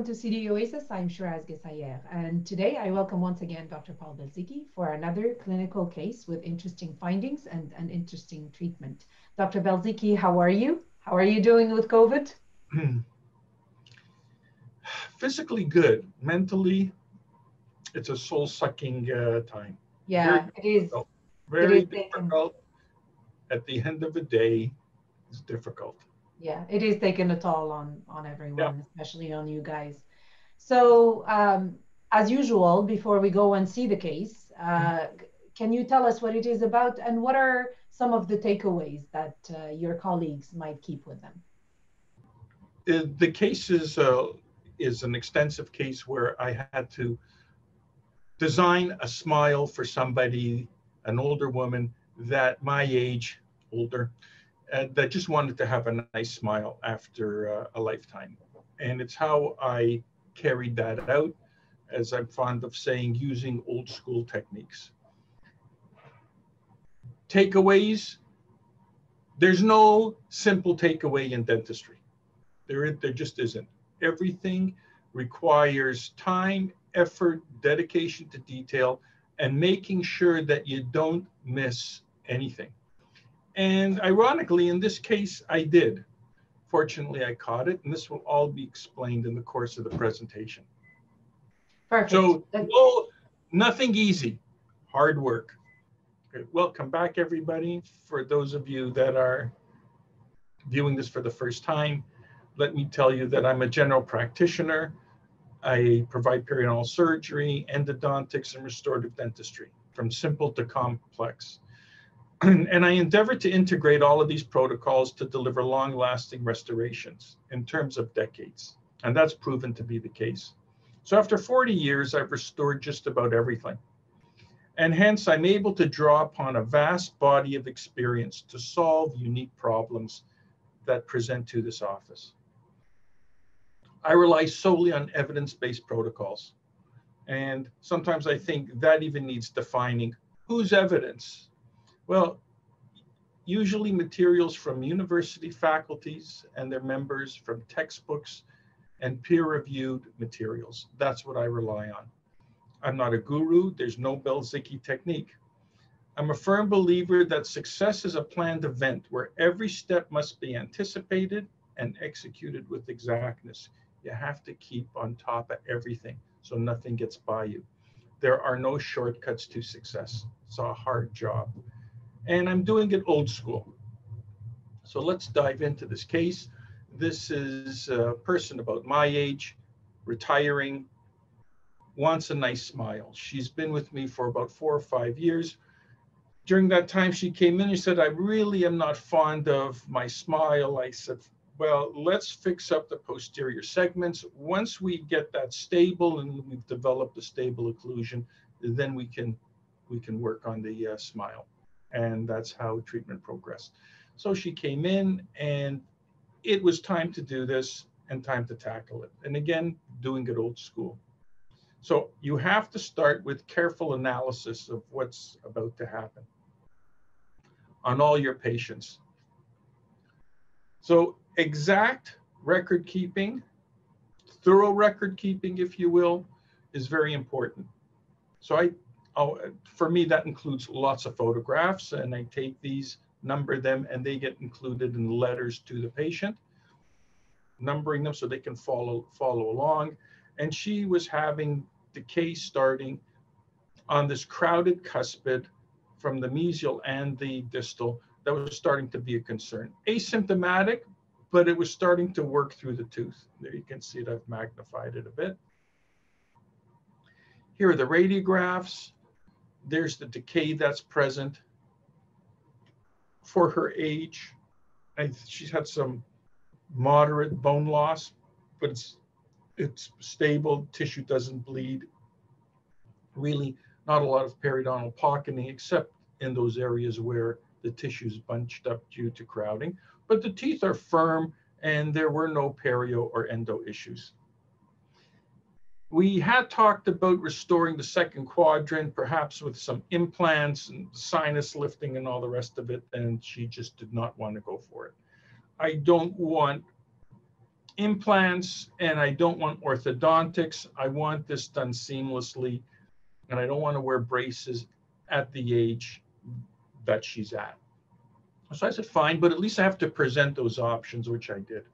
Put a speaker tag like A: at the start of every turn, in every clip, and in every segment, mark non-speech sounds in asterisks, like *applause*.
A: welcome to CD Oasis. I'm Shiraz Gesayer, and today I welcome once again Dr. Paul Belzycki for another clinical case with interesting findings and an interesting treatment. Dr. Belzycki, how are you? How are you doing with COVID? *clears throat*
B: Physically good. Mentally, it's a soul-sucking uh, time.
A: Yeah,
B: Very
A: it is.
B: Very
A: is
B: difficult. At the end of the day, it's difficult.
A: Yeah, it is taking a toll on on everyone, especially on you guys. So, um, as usual, before we go and see the case, uh, can you tell us what it is about and what are some of the takeaways that uh, your colleagues might keep with them?
B: Uh, the case is, uh, is an extensive case where I had to design a smile for somebody, an older woman that my age, older, that just wanted to have a nice smile after uh, a lifetime. And it's how I carried that out, as I'm fond of saying, using old school techniques. Takeaways there's no simple takeaway in dentistry. There, there just isn't. Everything requires time, effort, dedication to detail, and making sure that you don't miss anything. And ironically, in this case, I did. Fortunately, I caught it, and this will all be explained in the course of the presentation.
A: Perfect.
B: So, no, nothing easy, hard work. Okay, welcome back, everybody. For those of you that are viewing this for the first time, let me tell you that I'm a general practitioner. I provide periodontal surgery, endodontics, and restorative dentistry, from simple to complex. *clears throat* and I endeavor to integrate all of these protocols to deliver long lasting restorations in terms of decades. And that's proven to be the case. So after 40 years, I've restored just about everything. And hence, I'm able to draw upon a vast body of experience to solve unique problems that present to this office. I rely solely on evidence based protocols. And sometimes I think that even needs defining whose evidence? Well, usually materials from university faculties and their members, from textbooks and peer reviewed materials. That's what I rely on. I'm not a guru, there's no Belzycki technique. I'm a firm believer that success is a planned event where every step must be anticipated and executed with exactness. You have to keep on top of everything so nothing gets by you. There are no shortcuts to success. It's a hard job. And I'm doing it old school. So let's dive into this case. This is a person about my age, retiring, wants a nice smile. She's been with me for about four or five years. During that time, she came in and said, I really am not fond of my smile. I said, Well, let's fix up the posterior segments. Once we get that stable and we've developed a stable occlusion, then we can we can work on the uh, smile. And that's how treatment progressed. So she came in and it was time to do this and time to tackle it. And again, doing it old school. So you have to start with careful analysis of what's about to happen on all your patients. So exact record keeping, thorough record keeping, if you will, is very important. So I, I'll, for me, that includes lots of photographs and I take these, number them, and they get included in letters to the patient, numbering them so they can follow, follow along. And she was having decay starting on this crowded cuspid from the mesial and the distal that was starting to be a concern. Asymptomatic, but it was starting to work through the tooth. There you can see it, I've magnified it a bit. Here are the radiographs. There's the decay that's present for her age. I, she's had some moderate bone loss, but it's it's stable. Tissue doesn't bleed. Really, not a lot of periodontal pocketing, except in those areas where the tissue's bunched up due to crowding. But the teeth are firm, and there were no perio or endo issues. We had talked about restoring the second quadrant, perhaps with some implants and sinus lifting and all the rest of it, and she just did not want to go for it. I don't want implants and I don't want orthodontics. I want this done seamlessly and I don't want to wear braces at the age that she's at. So I said, fine, but at least I have to present those options, which I did.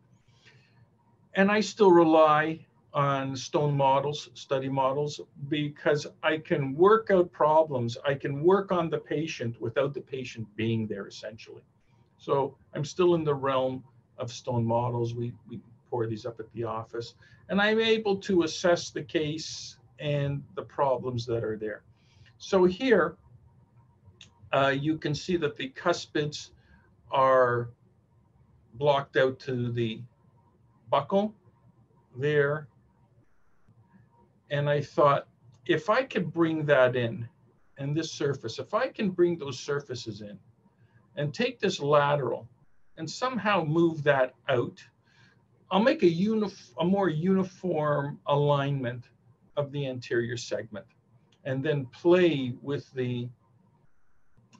B: And I still rely on stone models, study models, because I can work out problems. I can work on the patient without the patient being there essentially. So I'm still in the realm of stone models. We, we pour these up at the office. And I'm able to assess the case and the problems that are there. So here, uh, you can see that the cuspids are blocked out to the buccal there. And I thought, if I could bring that in, and this surface, if I can bring those surfaces in and take this lateral and somehow move that out I'll make a, unif- a more uniform alignment of the anterior segment and then play with the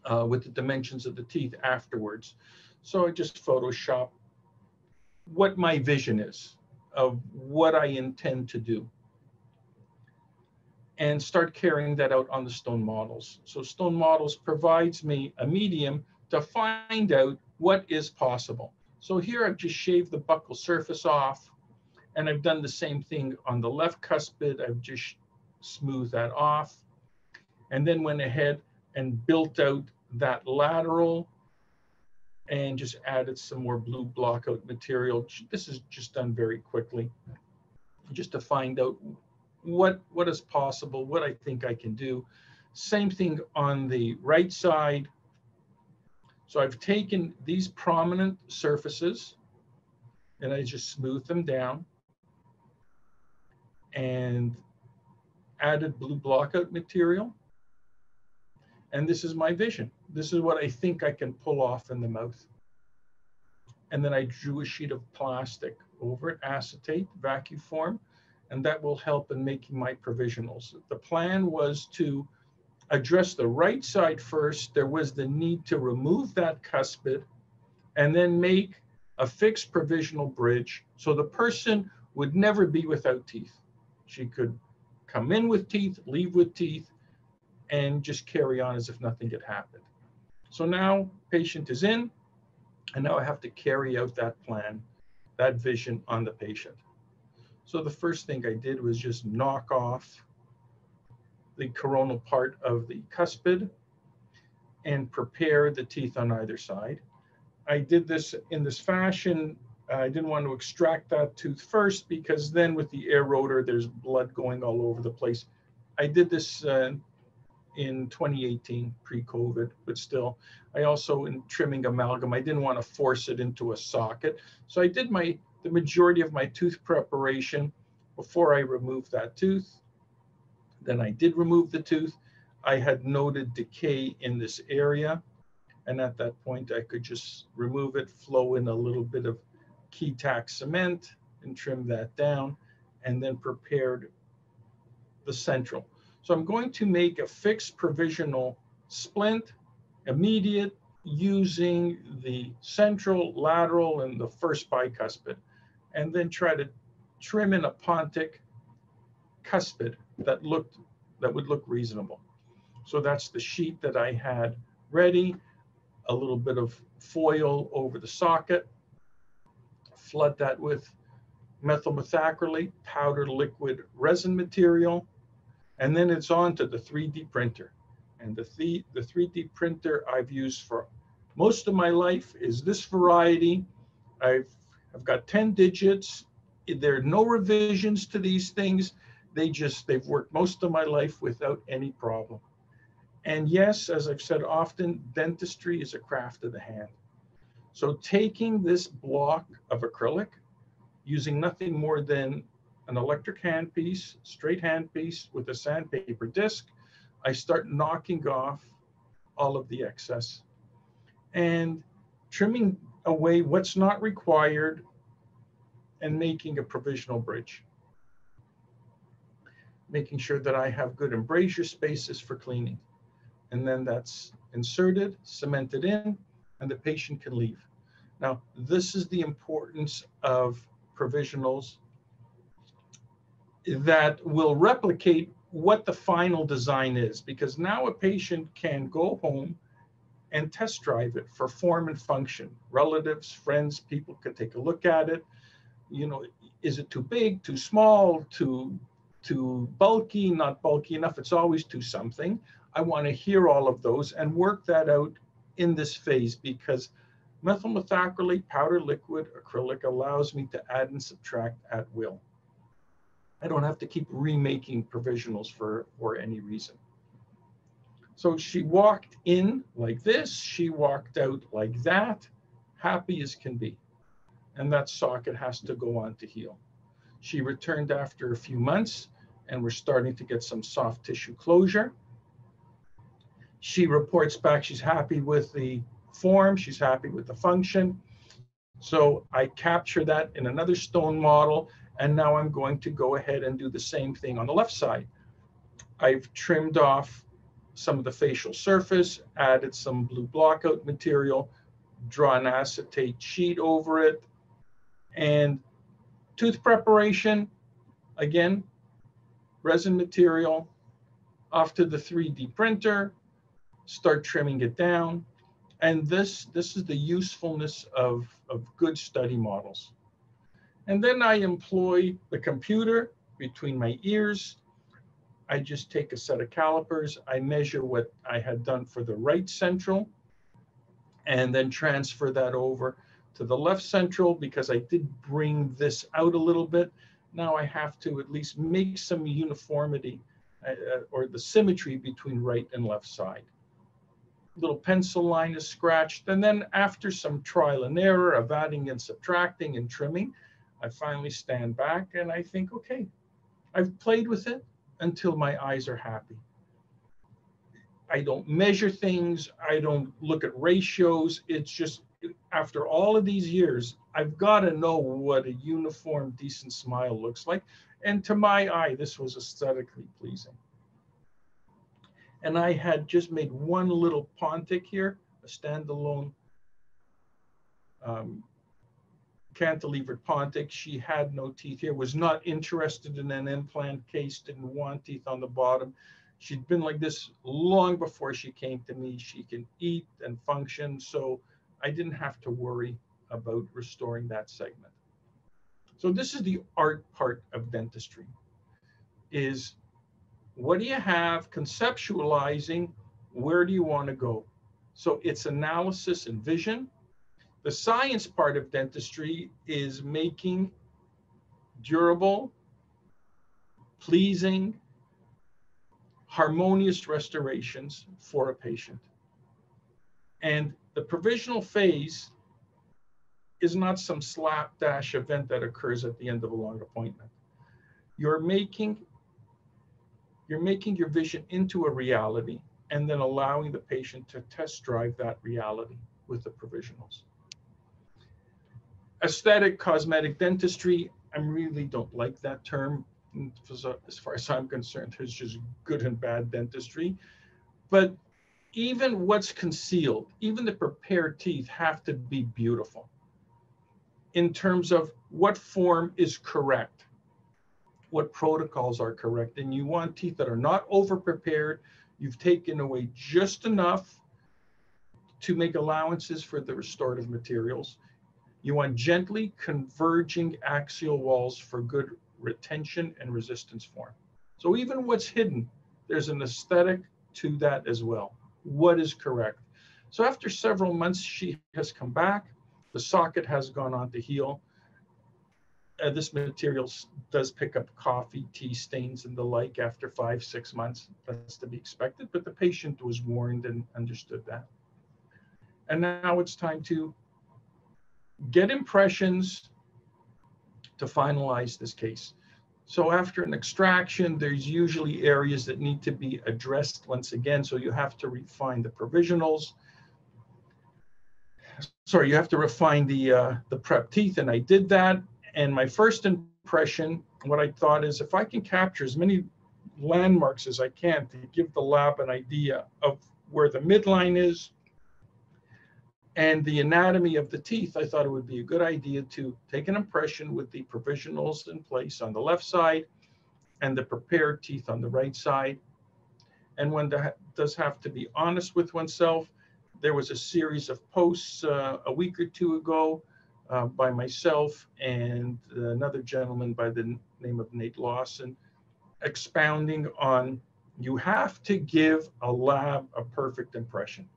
B: uh, with the dimensions of the teeth afterwards. So I just Photoshop what my vision is of what I intend to do and start carrying that out on the stone models. So stone models provides me a medium to find out what is possible. So here I've just shaved the buccal surface off and I've done the same thing on the left cuspid. I've just smoothed that off and then went ahead and built out that lateral and just added some more blue blockout material. This is just done very quickly just to find out what, what is possible, what I think I can do. Same thing on the right side. So I've taken these prominent surfaces and I just smooth them down and added blue blockout material. And this is my vision. This is what I think I can pull off in the mouth. And then I drew a sheet of plastic over it, acetate, vacuum form, and that will help in making my provisionals. The plan was to address the right side first, there was the need to remove that cuspid and then make a fixed provisional bridge so the person would never be without teeth. She could come in with teeth, leave with teeth, and just carry on as if nothing had happened. So now patient is in, and now I have to carry out that plan, that vision on the patient. So the first thing I did was just knock off the coronal part of the cuspid and prepare the teeth on either side. I did this in this fashion. I didn't want to extract that tooth first because then with the air rotor, there's blood going all over the place. I did this uh, in 2018 pre-COVID, but still, I also in trimming amalgam, I didn't want to force it into a socket. So I did my the majority of my tooth preparation before I removed that tooth. Then I did remove the tooth. I had noted decay in this area. And at that point, I could just remove it, flow in a little bit of Ketac cement and trim that down, and then prepared the central. So I'm going to make a fixed provisional splint, immediate, using the central, lateral, and the first bicuspid, and then try to trim in a pontic cuspid that looked that would look reasonable. So that's the sheet that I had ready, a little bit of foil over the socket, flood that with methyl methacrylate, powdered liquid resin material, and then it's on to the 3D printer. And the, th the 3D printer I've used for most of my life is this variety. I've, I've got 10 digits. There are no revisions to these things. They just they've worked most of my life without any problem. And yes as i've said often dentistry is a craft of the hand. So taking this block of acrylic using nothing more than an electric handpiece straight handpiece with a sandpaper disc i start knocking off all of the excess. And trimming away what's not required and making a provisional bridge making sure that I have good embrasure spaces for cleaning. And then that's inserted, cemented in, and the patient can leave. Now, this is the importance of provisionals that will replicate what the final design is because now a patient can go home and test drive it for form and function. Relatives, friends, people could take a look at it. You know, is it too big, too small, too too bulky, not bulky enough? It's always too something. I want to hear all of those and work that out in this phase because methyl methacrylate powder liquid acrylic allows me to add and subtract at will. I don't have to keep remaking provisionals for, for any reason. So she walked in like this, she walked out like that, happy as can be. And that socket has to go on to heal. She returned after a few months and we're starting to get some soft tissue closure. She reports back she's happy with the form, she's happy with the function. So I capture that in another stone model and now I'm going to go ahead and do the same thing on the left side. I've trimmed off some of the facial surface, added some blue blockout material, drawn acetate sheet over it, and tooth preparation, again, resin material, off to the 3D printer, start trimming it down. And this, this is the usefulness of, of good study models. And then I employ the computer between my ears. I just take a set of calipers. I measure what I had done for the right central and then transfer that over to the left central because I did bring this out a little bit. Now I have to at least make some uniformity uh, uh or the symmetry between right and left side. Little pencil line is scratched. And then after some trial and error of adding and subtracting and trimming, I finally stand back and I think, okay, I've played with it until my eyes are happy. I don't measure things. I don't look at ratios. It's just after all of these years, I've got to know what a uniform, decent smile looks like. And to my eye, this was aesthetically pleasing. And I had just made one little pontic here, a standalone um, cantilevered pontic. She had no teeth here, was not interested in an implant case, didn't want teeth on the bottom. She'd been like this long before she came to me. She can eat and function, so I didn't have to worry about restoring that segment. So this is the art part of dentistry, is what do you have conceptualizing, where do you want to go? So it's analysis and vision, the science part of dentistry is making durable, pleasing, harmonious restorations for a patient. And the provisional phase is not some slapdash event that occurs at the end of a long appointment. You're making you're making your vision into a reality and then allowing the patient to test drive that reality with the provisionals aesthetic cosmetic dentistry, I really don't like that term. As far as I'm concerned, there's just good and bad dentistry. But even what's concealed, even the prepared teeth have to be beautiful in terms of what form is correct, what protocols are correct. And you want teeth that are not over prepared. You've taken away just enough to make allowances for the restorative materials. You want gently converging axial walls for good retention and resistance form. So even what's hidden, there's an aesthetic to that as well. What is correct? So after several months, she has come back. The socket has gone on to heal. Uh, this material does pick up coffee, tea stains, and the like after five, six months. That's to be expected, but the patient was warned and understood that. And now it's time to get impressions to finalize this case. So after an extraction, there's usually areas that need to be addressed once again. So you have to refine the provisionals. Sorry, you have to refine the, uh, the prep teeth, and I did that. And my first impression, what I thought is if I can capture as many landmarks as I can to give the lab an idea of where the midline is, and the anatomy of the teeth, I thought it would be a good idea to take an impression with the provisionals in place on the left side and the prepared teeth on the right side. And when one does have to be honest with oneself. There was a series of posts uh, a week or two ago uh, by myself and another gentleman by the name of Nate Lawson expounding on you have to give a lab a perfect impression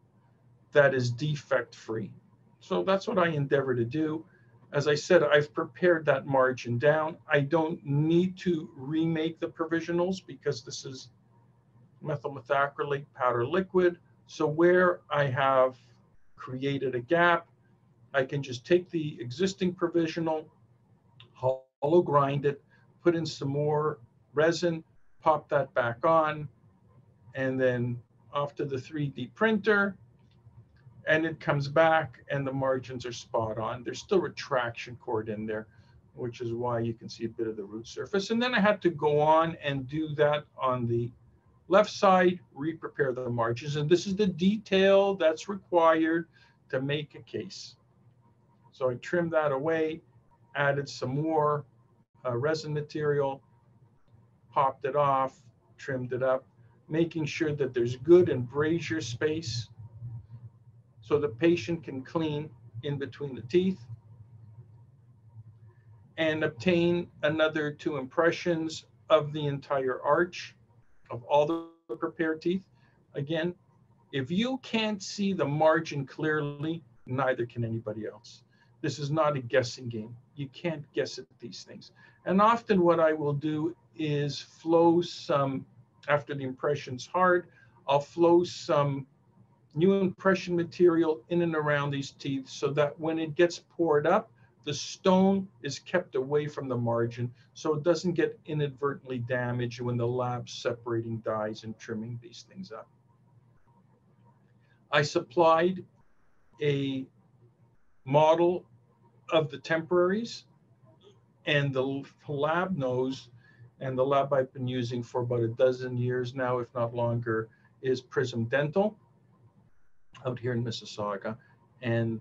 B: that is defect free. So that's what I endeavor to do. As I said, I've prepared that margin down. I don't need to remake the provisionals because this is methyl methacrylate powder liquid. So where I have created a gap, I can just take the existing provisional, hollow grind it, put in some more resin, pop that back on, and then off to the 3D printer, and it comes back and the margins are spot on. There's still retraction cord in there, which is why you can see a bit of the root surface. And then I had to go on and do that on the left side, re-prepare the margins. And this is the detail that's required to make a case. So I trimmed that away, added some more uh, resin material, popped it off, trimmed it up, making sure that there's good embrasure space so the patient can clean in between the teeth and obtain another two impressions of the entire arch of all the prepared teeth. Again, if you can't see the margin clearly, neither can anybody else. This is not a guessing game. You can't guess at these things. And often what I will do is flow some, after the impression's hard, I'll flow some new impression material in and around these teeth so that when it gets poured up, the stone is kept away from the margin so it doesn't get inadvertently damaged when the lab's separating dies and trimming these things up. I supplied a model of the temporaries and the lab knows and the lab I've been using for about a dozen years now, if not longer, is Prism Dental out here in Mississauga. And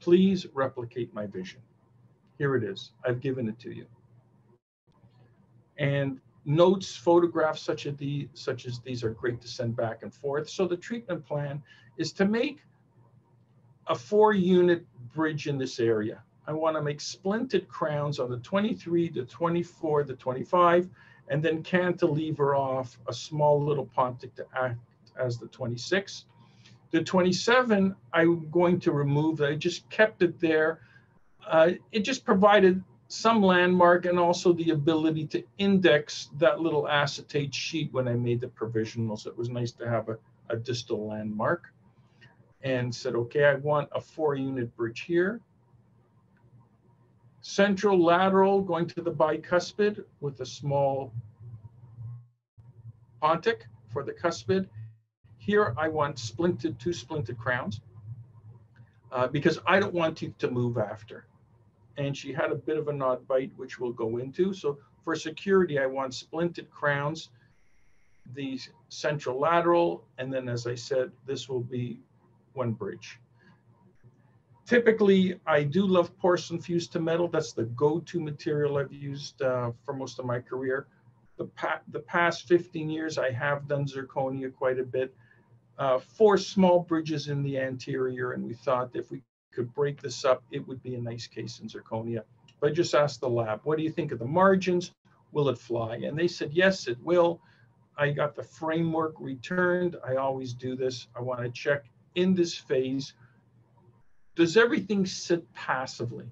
B: please replicate my vision. Here it is. I've given it to you. And notes, photographs such as, such as these are great to send back and forth. So the treatment plan is to make a four unit bridge in this area. I want to make splinted crowns on the 23, the 24, the 25, and then cantilever off a small little pontic to act as the 26. The 27, I'm going to remove. I just kept it there. Uh, it just provided some landmark and also the ability to index that little acetate sheet when I made the provisionals. It was nice to have a, a distal landmark and said, okay, I want a four unit bridge here. Central lateral going to the bicuspid with a small pontic for the cuspid here I want splinted, two splinted crowns uh, because I don't want teeth to move after. And she had a bit of a knot bite, which we'll go into. So for security, I want splinted crowns, the central lateral, and then as I said, this will be one bridge. Typically, I do love porcelain fused to metal. That's the go-to material I've used uh, for most of my career. The, pa the past 15 years, I have done zirconia quite a bit uh, four small bridges in the anterior, and we thought if we could break this up, it would be a nice case in zirconia. But I just asked the lab, what do you think of the margins? Will it fly? And they said, yes, it will. I got the framework returned. I always do this. I want to check in this phase, does everything sit passively?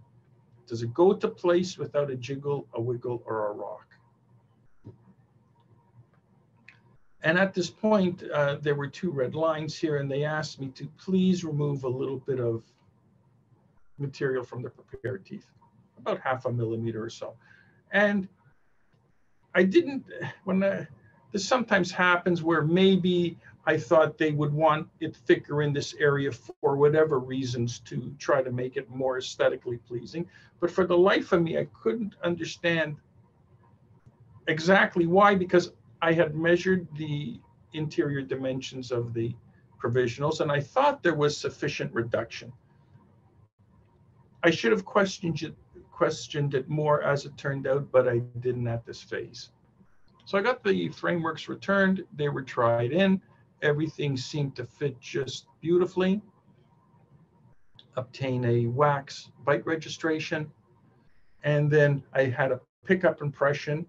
B: Does it go to place without a jiggle, a wiggle, or a rock? And at this point, uh, there were two red lines here, and they asked me to please remove a little bit of material from the prepared teeth, about half a millimeter or so. And I didn't, when I, this sometimes happens where maybe I thought they would want it thicker in this area for whatever reasons to try to make it more aesthetically pleasing. But for the life of me, I couldn't understand exactly why, because I had measured the interior dimensions of the provisionals and I thought there was sufficient reduction. I should have questioned it, questioned it more as it turned out, but I didn't at this phase. So I got the frameworks returned. They were tried in. Everything seemed to fit just beautifully. Obtain a wax bite registration. And then I had a pickup impression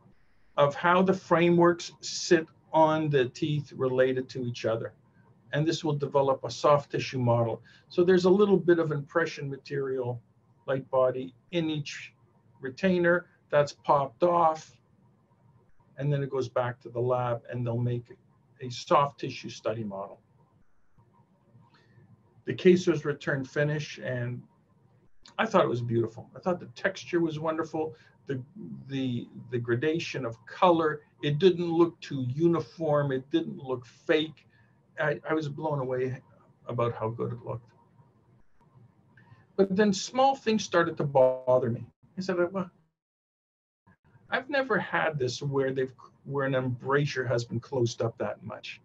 B: of how the frameworks sit on the teeth related to each other. And this will develop a soft tissue model. So there's a little bit of impression material, light body in each retainer that's popped off. And then it goes back to the lab and they'll make a soft tissue study model. The case was returned finish and I thought it was beautiful. I thought the texture was wonderful. The, the, the gradation of color, it didn't look too uniform. It didn't look fake. I, I was blown away about how good it looked. But then small things started to bother me. I said, well, I've never had this where they've where an embrasure has been closed up that much.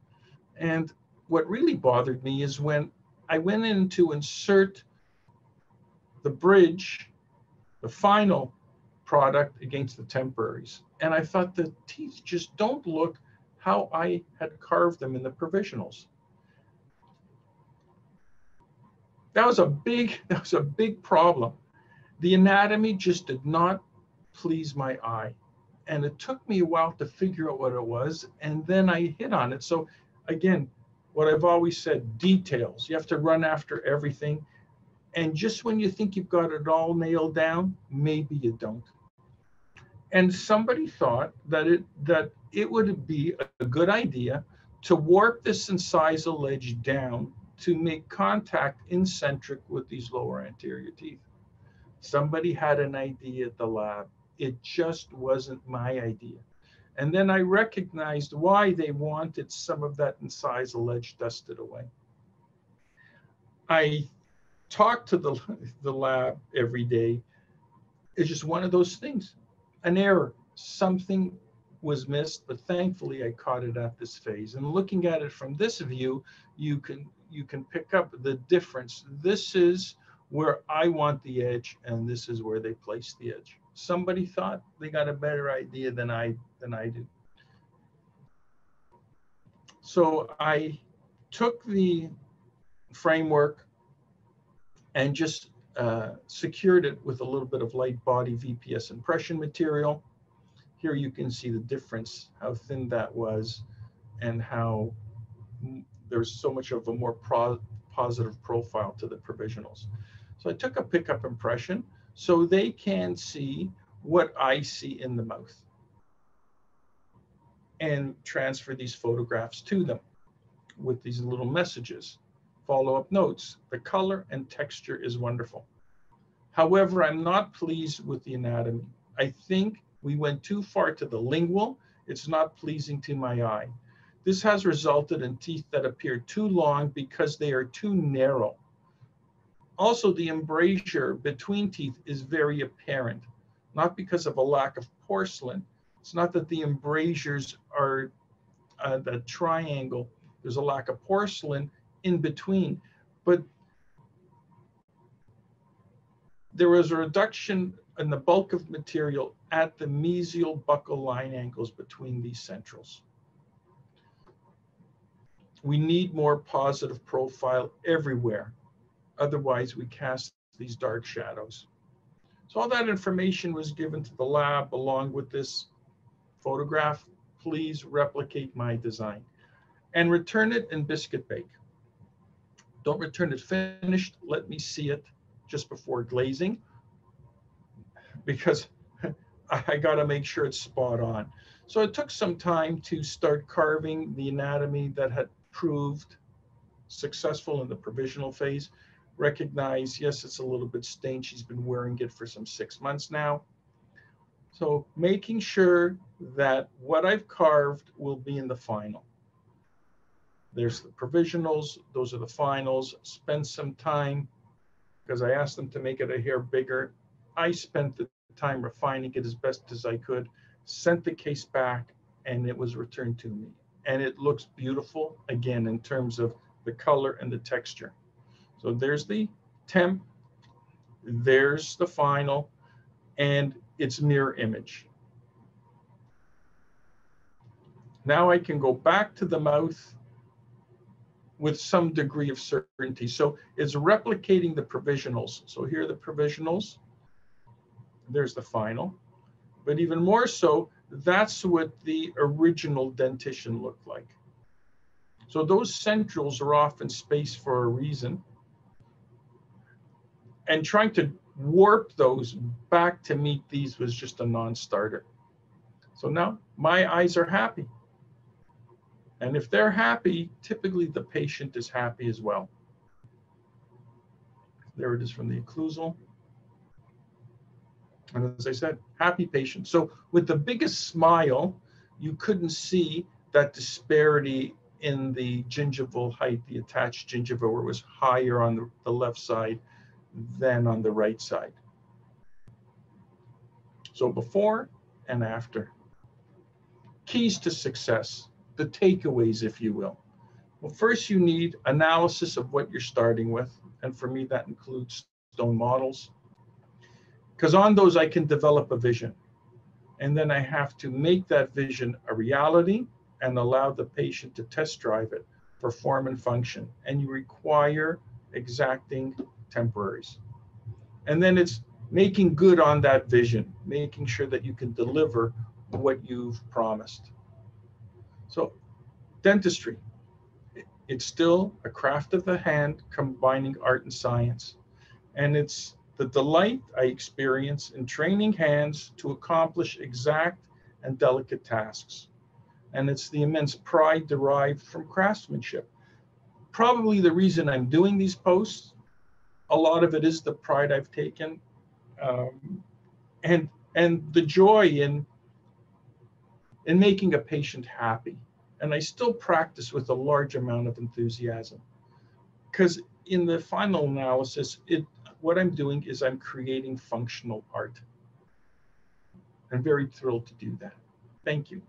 B: And what really bothered me is when I went in to insert the bridge, the final product against the temporaries. And I thought the teeth just don't look how I had carved them in the provisionals. That was a big, *laughs* that was a big problem. The anatomy just did not please my eye. And it took me a while to figure out what it was. And then I hit on it. So again, what I've always said, details. You have to run after everything. And just when you think you've got it all nailed down, maybe you don't. And somebody thought that it that it would be a good idea to warp this incisal ledge down to make contact incentric with these lower anterior teeth. Somebody had an idea at the lab. It just wasn't my idea. And then I recognized why they wanted some of that incisal ledge dusted away. I talk to the, *laughs* the lab every day. It's just one of those things, an error. Something was missed, but thankfully I caught it at this phase. And looking at it from this view, you can you can pick up the difference. This is where I want the edge, and this is where they place the edge. Somebody thought they got a better idea than I than I did. So I took the framework and just uh, secured it with a little bit of light body VPS impression material. Here you can see the difference, how thin that was and how there's so much of a more pro positive profile to the provisionals. So I took a pickup impression so they can see what I see in the mouth and transfer these photographs to them with these little messages follow-up notes. The color and texture is wonderful. However, I'm not pleased with the anatomy. I think we went too far to the lingual. It's not pleasing to my eye. This has resulted in teeth that appear too long because they are too narrow. Also, the embrasure between teeth is very apparent, not because of a lack of porcelain. It's not that the embrasures are uh, the triangle. There's a lack of porcelain in between. But there was a reduction in the bulk of material at the mesial buccal line angles between these centrals. We need more positive profile everywhere. Otherwise, we cast these dark shadows. So all that information was given to the lab along with this photograph. Please replicate my design and return it in biscuit bake. Don't return it finished. Let me see it just before glazing because *laughs* I got to make sure it's spot on. So it took some time to start carving the anatomy that had proved successful in the provisional phase. Recognize, yes, it's a little bit stained. She's been wearing it for some six months now. So making sure that what I've carved will be in the final. There's the provisionals, those are the finals. Spend some time because I asked them to make it a hair bigger. I spent the time refining it as best as I could, sent the case back, and it was returned to me. And it looks beautiful again in terms of the color and the texture. So there's the temp There's the final and its mirror image. Now I can go back to the mouth with some degree of certainty. So it's replicating the provisionals. So here are the provisionals. There's the final. But even more so, that's what the original dentition looked like. So those centrals are often spaced for a reason. And trying to warp those back to meet these was just a non-starter. So now my eyes are happy. And if they're happy, typically the patient is happy as well. There it is from the occlusal. And as I said, happy patient. So with the biggest smile, you couldn't see that disparity in the gingival height, the attached gingiva, where it was higher on the, the left side than on the right side. So before and after. Keys to success, the takeaways, if you will. Well, first you need analysis of what you're starting with. And for me, that includes stone models. Because on those, I can develop a vision. And then I have to make that vision a reality and allow the patient to test drive it for form and function. And you require exacting temporaries. And then it's making good on that vision, making sure that you can deliver what you've promised. So, dentistry, it's still a craft of the hand combining art and science. And it's the delight I experience in training hands to accomplish exact and delicate tasks. And it's the immense pride derived from craftsmanship. Probably the reason I'm doing these posts a lot of it is the pride I've taken, um, and and the joy in in making a patient happy. And I still practice with a large amount of enthusiasm, because in the final analysis, it what I'm doing is I'm creating functional art. I'm very thrilled to do that. Thank you.